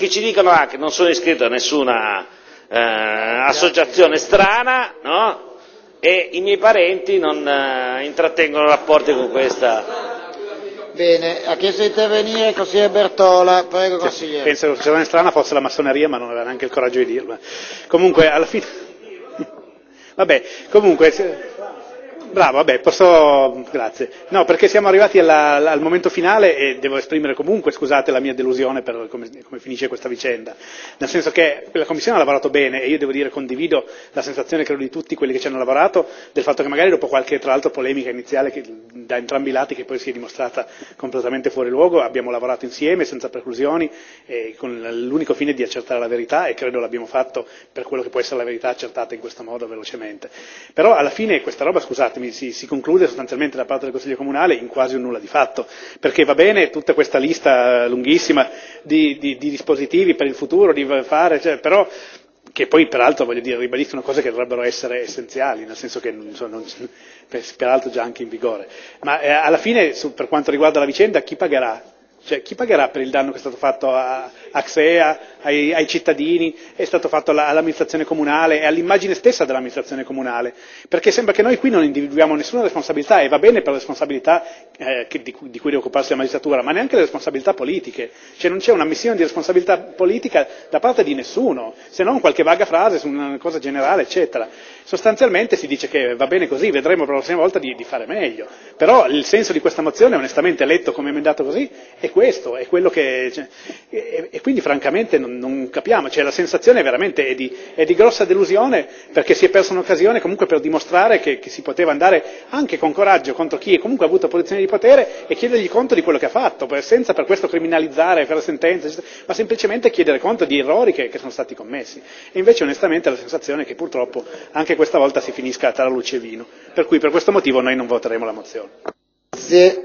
che ci dicono anche non sono iscritto a nessuna eh, associazione strana, no? E i miei parenti non eh, intrattengono rapporti con questa Bene, ha chiesto di intervenire il consigliere Bertola, prego consigliere. Penso che l'associazione strana fosse la massoneria, ma non aveva neanche il coraggio di dirlo. Comunque, alla fine... Vabbè, comunque... Bravo, vabbè, posso... grazie. No, perché siamo arrivati alla, al momento finale e devo esprimere comunque, scusate, la mia delusione per come, come, finisce questa vicenda. Nel senso che la Commissione ha lavorato bene e io devo dire condivido la sensazione, credo, di tutti quelli che ci hanno lavorato, del fatto che magari dopo qualche, tra l'altro, polemica iniziale che, da entrambi i lati, che poi si è dimostrata completamente fuori luogo, abbiamo lavorato insieme, senza preclusioni, con l'unico fine di accertare la verità e credo l'abbiamo fatto per quello che può essere la verità accertata in questo modo velocemente. Però alla fine questa roba, scusate, scusatemi, si, si conclude sostanzialmente da parte del Consiglio Comunale in quasi un nulla di fatto, perché va bene tutta questa lista lunghissima di, di, di dispositivi per il futuro, di fare, cioè, però che poi peraltro voglio dire ribadiscono cose che dovrebbero essere essenziali, nel senso che non, non, peraltro già anche in vigore. Ma eh, alla fine, su, per quanto riguarda la vicenda, chi pagherà? Cioè, chi pagherà per il danno che è stato fatto a, a Xea, ai, ai, cittadini, è stato fatto alla, all'amministrazione comunale e all'immagine stessa dell'amministrazione comunale? Perché sembra che noi qui non individuiamo nessuna responsabilità e va bene per le responsabilità eh, che, di, di, cui deve occuparsi la magistratura, ma neanche le responsabilità politiche. Cioè non c'è una missione di responsabilità politica da parte di nessuno, se non qualche vaga frase su una cosa generale, eccetera. Sostanzialmente si dice che va bene così, vedremo per la prossima volta di, di fare meglio. Però il senso di questa mozione, onestamente letto come emendato così, è questo, è quello che... Cioè, e, e, quindi francamente non, non capiamo, cioè, la sensazione veramente è di, è di, grossa delusione perché si è persa un'occasione comunque per dimostrare che, che, si poteva andare anche con coraggio contro chi comunque avuto posizioni di potere e chiedergli conto di quello che ha fatto, senza per questo criminalizzare, fare sentenze, ma semplicemente chiedere conto di errori che, che sono stati commessi. E invece onestamente la sensazione è che purtroppo anche questa volta si finisca tra luce e vino. Per cui per questo motivo noi non voteremo la mozione. Grazie.